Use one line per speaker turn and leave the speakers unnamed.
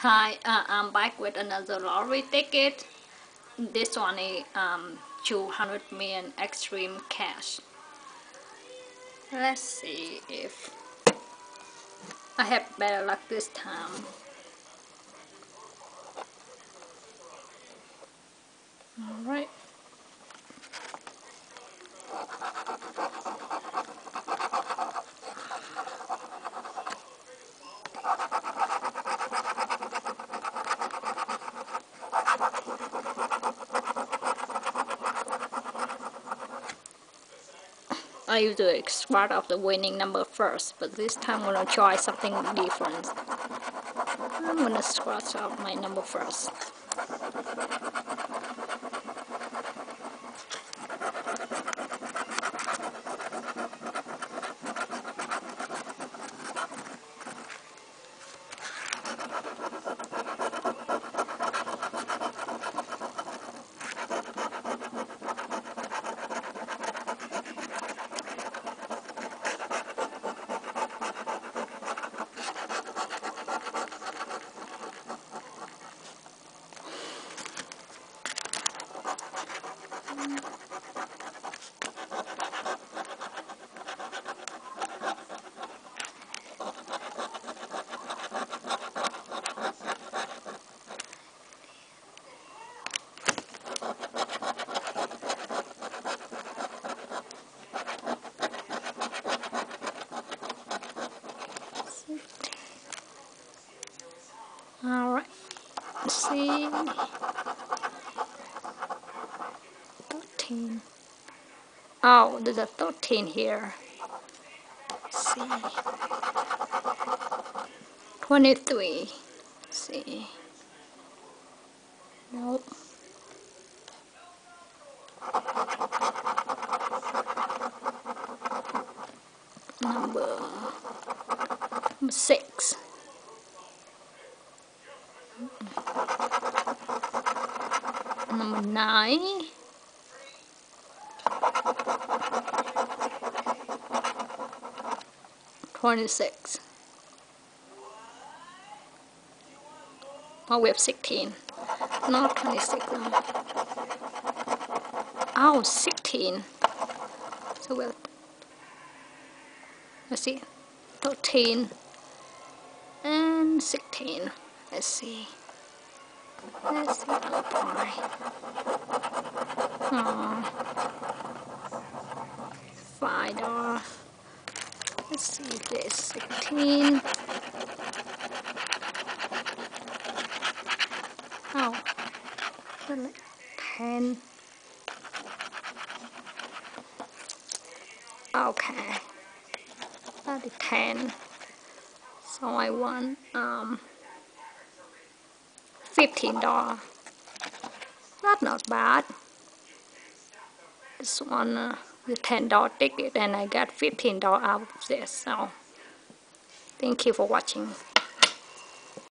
Hi, uh, I'm back with another lottery ticket. This one is um, 200 million extreme cash. Let's see if I have better luck this time. Alright. I usually start off the winning number first, but this time I'm gonna try something different. I'm gonna scratch out my number first. Alright, see. 13. Oh, there's a 13 here. Let's see. 23. Let's see. Nope. Number, 6. Number 9. Twenty-six. Oh, we have sixteen. Not twenty-six. Oh, 16. So we'll let's see, thirteen and sixteen. Let's see. See the pie. Aww. Five dollars. Let's see this 16. Oh, then 10. Okay, that is 10. So I want um $15. That's not bad. This one uh, the $10 ticket and I got $15 out of this. So thank you for watching.